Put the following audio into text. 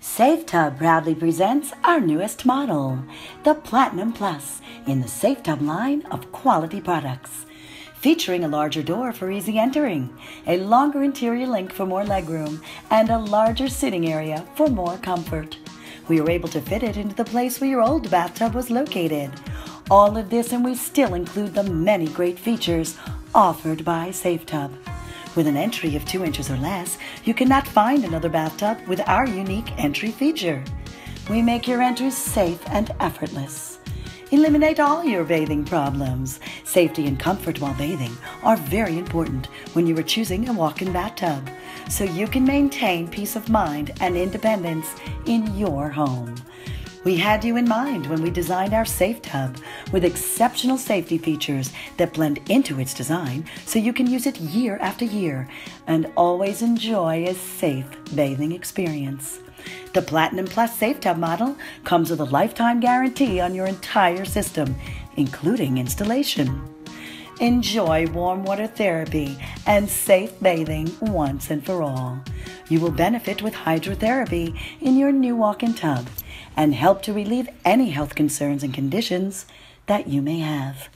Safe Tub proudly presents our newest model, the Platinum Plus, in the Safe Tub line of quality products. Featuring a larger door for easy entering, a longer interior link for more legroom, and a larger sitting area for more comfort. We were able to fit it into the place where your old bathtub was located. All of this, and we still include the many great features offered by Safe Tub. With an entry of 2 inches or less, you cannot find another bathtub with our unique entry feature. We make your entries safe and effortless. Eliminate all your bathing problems. Safety and comfort while bathing are very important when you are choosing a walk-in bathtub, so you can maintain peace of mind and independence in your home. We had you in mind when we designed our Safe Tub with exceptional safety features that blend into its design so you can use it year after year and always enjoy a safe bathing experience. The Platinum Plus Safe Tub model comes with a lifetime guarantee on your entire system, including installation. Enjoy warm water therapy and safe bathing once and for all. You will benefit with hydrotherapy in your new walk in tub and help to relieve any health concerns and conditions that you may have.